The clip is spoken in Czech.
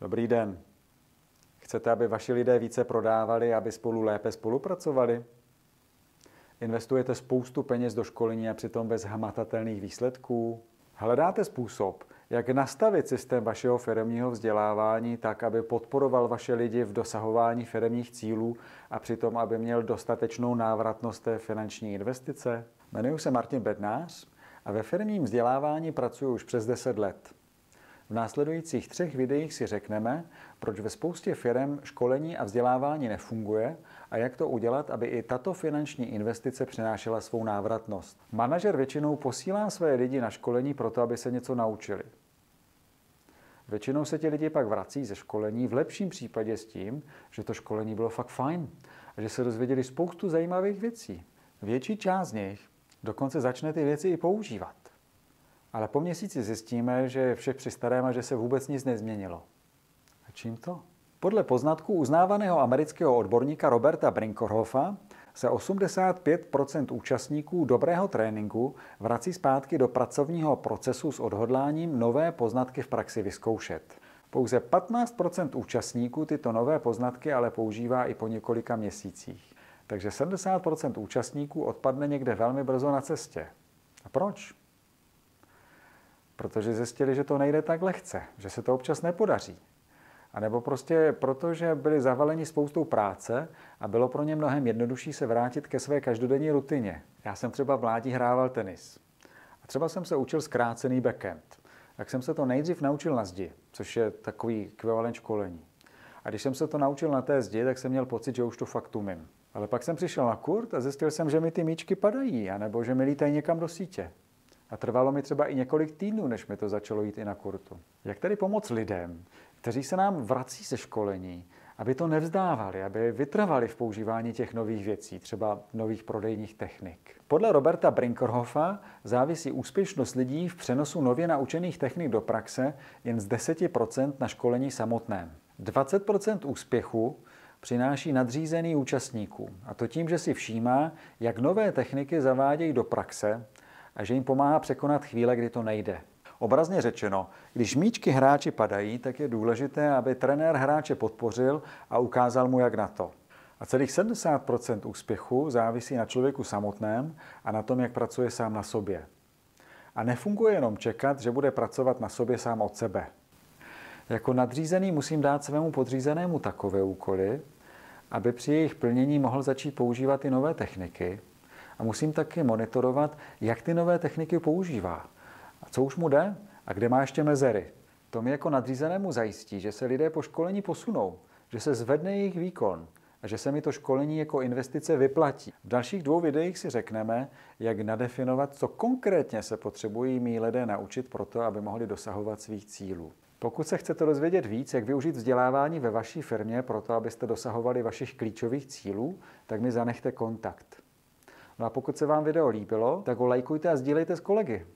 Dobrý den. Chcete, aby vaši lidé více prodávali, aby spolu lépe spolupracovali? Investujete spoustu peněz do školení a přitom bez hmatatelných výsledků? Hledáte způsob, jak nastavit systém vašeho firmního vzdělávání tak, aby podporoval vaše lidi v dosahování firmních cílů a přitom, aby měl dostatečnou návratnost té finanční investice? Jmenuji se Martin Bednář a ve firmním vzdělávání pracuji už přes 10 let. V následujících třech videích si řekneme, proč ve spoustě firm školení a vzdělávání nefunguje a jak to udělat, aby i tato finanční investice přinášela svou návratnost. Manažer většinou posílá své lidi na školení proto, aby se něco naučili. Většinou se ti lidi pak vrací ze školení, v lepším případě s tím, že to školení bylo fakt fajn a že se dozvěděli spoustu zajímavých věcí. Větší část z nich dokonce začne ty věci i používat. Ale po měsíci zjistíme, že je vše při starém a že se vůbec nic nezměnilo. A čím to? Podle poznatků uznávaného amerického odborníka Roberta Brinkerhoffa se 85% účastníků dobrého tréninku vrací zpátky do pracovního procesu s odhodláním nové poznatky v praxi vyzkoušet. Pouze 15% účastníků tyto nové poznatky ale používá i po několika měsících. Takže 70% účastníků odpadne někde velmi brzo na cestě. A proč? Protože zjistili, že to nejde tak lehce, že se to občas nepodaří. A nebo prostě proto, že byli zavaleni spoustou práce a bylo pro ně mnohem jednodušší se vrátit ke své každodenní rutině. Já jsem třeba v mládí hrával tenis. A třeba jsem se učil zkrácený backend. Tak jsem se to nejdřív naučil na zdi, což je takový ekvivalent školení. A když jsem se to naučil na té zdi, tak jsem měl pocit, že už to fakt umím. Ale pak jsem přišel na kurt a zjistil jsem, že mi ty míčky padají, anebo že mi lítají někam do sítě. A trvalo mi třeba i několik týdnů, než mi to začalo jít i na kurtu. Jak tedy pomoct lidem, kteří se nám vrací ze školení, aby to nevzdávali, aby vytrvali v používání těch nových věcí, třeba nových prodejních technik. Podle Roberta Brinkerhoffa závisí úspěšnost lidí v přenosu nově naučených technik do praxe jen z 10% na školení samotném. 20% úspěchu přináší nadřízený účastníků. A to tím, že si všímá, jak nové techniky zavádějí do praxe a že jim pomáhá překonat chvíle, kdy to nejde. Obrazně řečeno, když míčky hráči padají, tak je důležité, aby trenér hráče podpořil a ukázal mu, jak na to. A celých 70% úspěchu závisí na člověku samotném a na tom, jak pracuje sám na sobě. A nefunguje jenom čekat, že bude pracovat na sobě sám od sebe. Jako nadřízený musím dát svému podřízenému takové úkoly, aby při jejich plnění mohl začít používat i nové techniky. A musím taky monitorovat, jak ty nové techniky používá. A co už mu jde a kde má ještě mezery. To mi jako nadřízenému zajistí, že se lidé po školení posunou, že se zvedne jejich výkon a že se mi to školení jako investice vyplatí. V dalších dvou videích si řekneme, jak nadefinovat, co konkrétně se potřebují mý lidé naučit pro to, aby mohli dosahovat svých cílů. Pokud se chcete dozvědět víc, jak využít vzdělávání ve vaší firmě pro to, abyste dosahovali vašich klíčových cílů, tak mi zanechte kontakt. No a pokud se vám video líbilo, tak ho lajkujte a sdílejte s kolegy.